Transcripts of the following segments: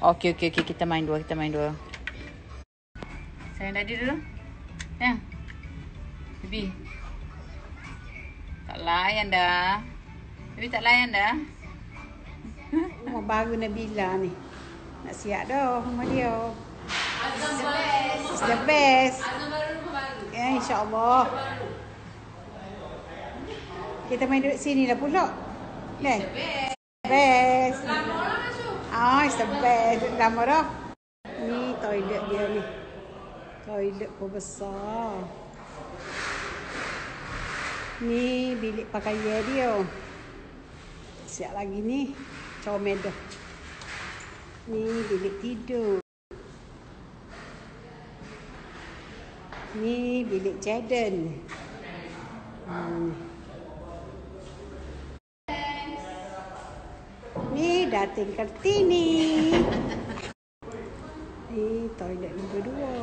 Okey, okey, okey. Kita main dua, kita main dua. Sayang daddy dulu. Sayang. Bibi. Tak layan dah. Bibi tak layan dah. Rumah baru Nabila ni. Nak siap dah rumah dia. It's the best. Ya, insyaAllah. Kita main duduk sini lah pula. Ni. Best. Ah, it's the best. Lama dah. Ni toilet dia ni. Toilet pun besar. Ni bilik pakaian dia. Siap lagi ni. Comel dah. Ni bilik tidur. Ni bilik Jaden. Hmm. Ni Datin Kartini. Ni toilet nombor dua.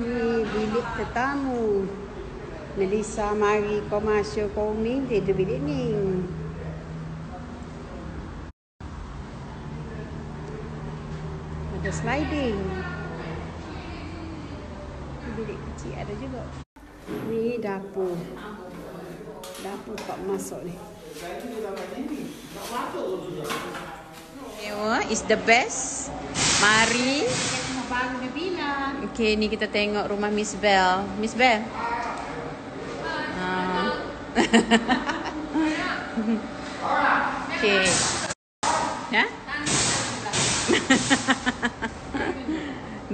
Ni bilik tetamu. Melissa mari kau masuk kau dia duduk bilik ni. Ada sliding. Bilik kecil ada juga. Ni dapur. Dapur tak masuk ni. Ewa is the best. Mari. Okey, ni kita tengok rumah Miss Bell. Miss Bell. Ah. Okey. Ya?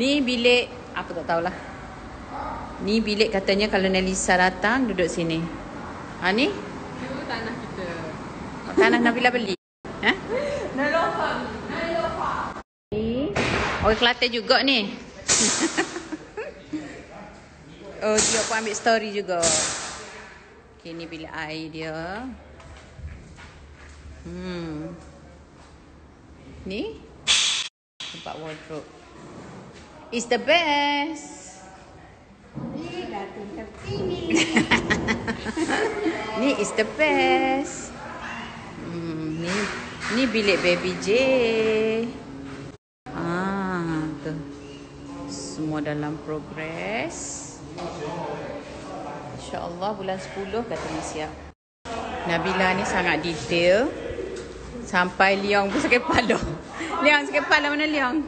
ni bilik apa tak tahulah. Ni bilik katanya kalau Nelisa datang duduk sini. Ha ni? Itu tanah kita. Tanah Nabila beli. Ha? Ni. Orang Kelantan juga ni. oh, dia pun ambil story juga. Okay, ni bilik air dia. Hmm. Ni. Tempat wardrobe. It's the best. Ni Datin Kartini. Ni is the best. Hmm, ni ni bilik baby J. Ah, tu. Semua dalam progress. InsyaAllah bulan 10 katanya siap. Nabila ni sangat detail. Sampai Leong pun sakit kepala. Leong sakit kepala mana Leong?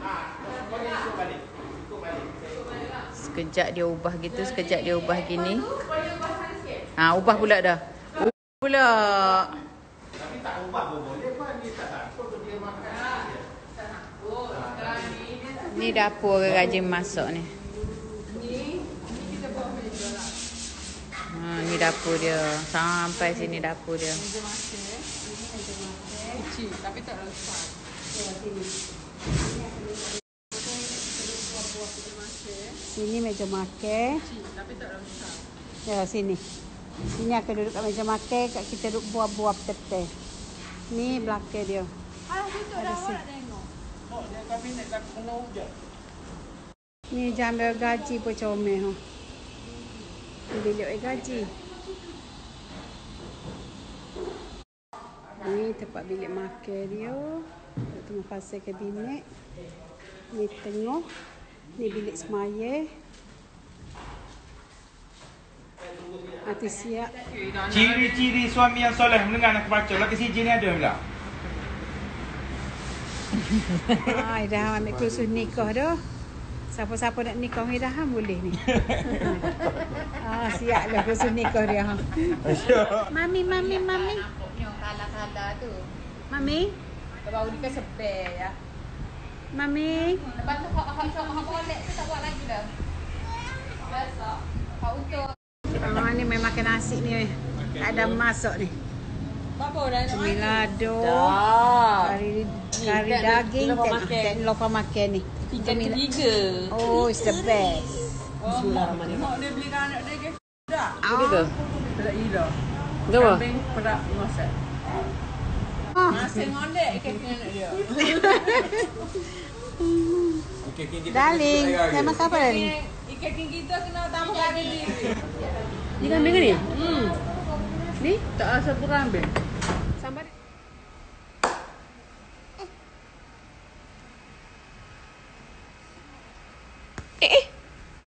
Sekejap dia ubah gitu, sekejap dia ubah gini. Ha, ubah pula dah. Ubah pula. Ni dapur orang rajin masak ni. Ha, ni dapur dia. Sampai sini dapur dia. Kecil tapi tak besar. Sini meja makan. Tapi tak besar. Ya, sini. Sini akan duduk kat meja makan, kat kita duduk buah-buah teteh. Ni belakang dia. Ah, tutup Ada dah awak tengok. Ni jambil gaji pun comel. Ha. Ni bilik air gaji. Ni tempat bilik makan dia. Duk tengah pasal kabinet. Ni tengah. Ni bilik semaya. Hati siap. Ciri-ciri suami yang soleh mendengar nak baca. Lagi siji ni ada tak? Ha, dah ambil kursus nikah dah. Siapa-siapa nak nikah ni dah boleh ni. ah, siap lah kursus nikah dia. Ha. Mami, mami, mami. Yang kalah-kalah tu. Mami, Baru ni spare ya. mami. Lepas tu hak hak hak hak boleh tu tak buat lagi dah. Biasa. Hak untuk Ah, ni memang makan nasi ni. Tak ada masuk ni. Apa dah nak. Dah. Kari Ni, kari daging. lupa Tengok, makan. tengok lupa makan ni. Ikan ketiga. Oh, it's the best. Bismillahirrahmanirrahim. Mak dia beli anak dia ke? Tak. Ah, ira. Apa? Kambing pedak ngosak. ah. Masih ngondek ikan anak dia. Darling, saya makan apa darling? King kita kena tambah ada diri. Ni kambing ni? Hmm. Ni? Tak rasa kambing. Sambar.